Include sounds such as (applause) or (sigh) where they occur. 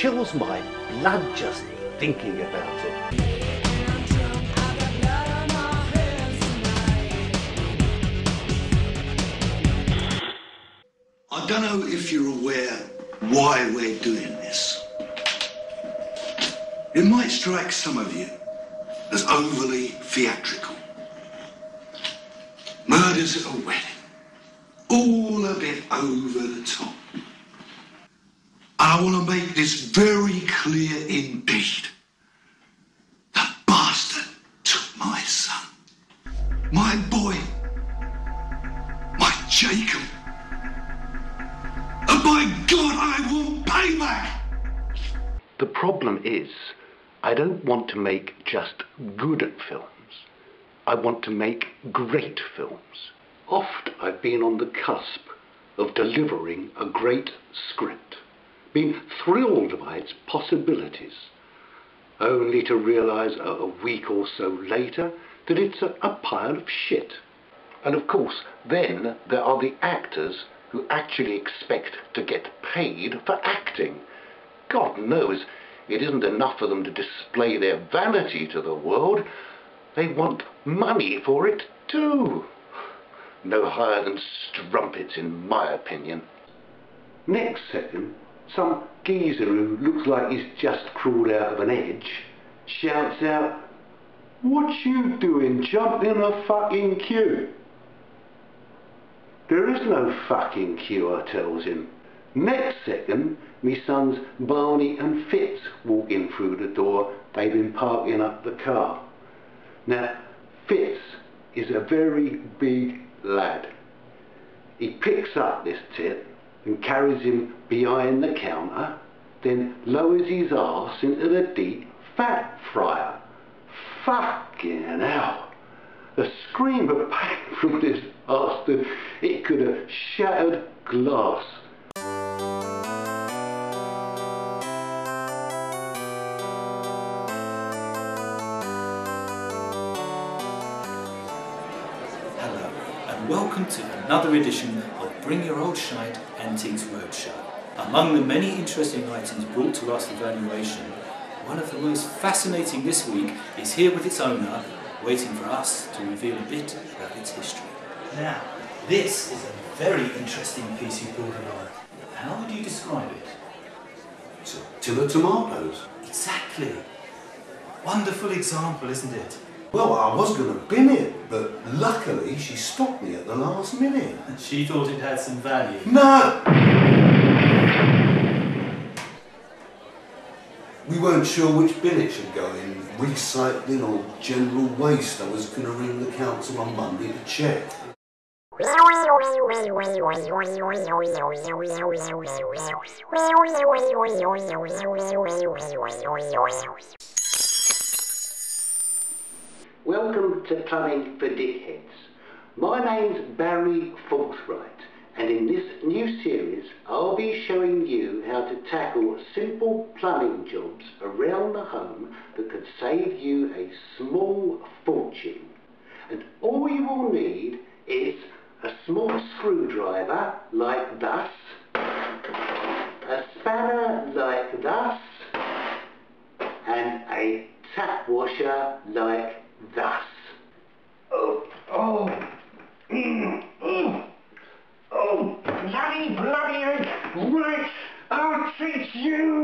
chills my blood just thinking about it. I don't know if you're aware why we're doing this. It might strike some of you as overly theatrical. Murders at a wedding. All a bit over the top. I want to make this very clear indeed. That bastard took my son. My boy. My Jacob. And by God, I will pay back! The problem is, I don't want to make just good films. I want to make great films. Oft I've been on the cusp of delivering a great script, been thrilled by its possibilities, only to realize a, a week or so later that it's a, a pile of shit. And of course, then there are the actors who actually expect to get paid for acting. God knows it isn't enough for them to display their vanity to the world. They want money for it too. No higher than strumpets, in my opinion. Next second, some geezer who looks like he's just crawled out of an edge shouts out, What you doing jumping in a fucking queue? There is no fucking queue, I tells him. Next second, me sons Barney and Fitz walk in through the door. They've been parking up the car. Now, Fitz is a very big lad. He picks up this tit and carries him behind the counter, then lowers his arse into the deep fat fryer. Fucking hell! A scream of pain (laughs) from this bastard, it could have shattered glass. Hello, and welcome to another edition Bring Your Old Shite Antiques Roadshow. Among the many interesting items brought to us for valuation, one of the most fascinating this week is here with its owner, waiting for us to reveal a bit about its history. Now, this is a very interesting piece you brought along. How would you describe it? It's a tin of tomatoes. Exactly. Wonderful example, isn't it? Well, I was going to bin it, but luckily she stopped me at the last minute. (laughs) She thought it had some value. No! We weren't sure which bin it should go in, recycling or general waste. I was going to ring the council on Monday to check. Welcome to Plumbing for Dickheads. My name's Barry Forthright, and in this new series, I'll be showing you how to tackle simple plumbing jobs around the home that could save you a small fortune. And all you will need is a small screwdriver like thus, a spanner like thus, and a tap washer like thus. Oh, oh, mm, mm. oh, bloody, bloody, right, I'll teach you.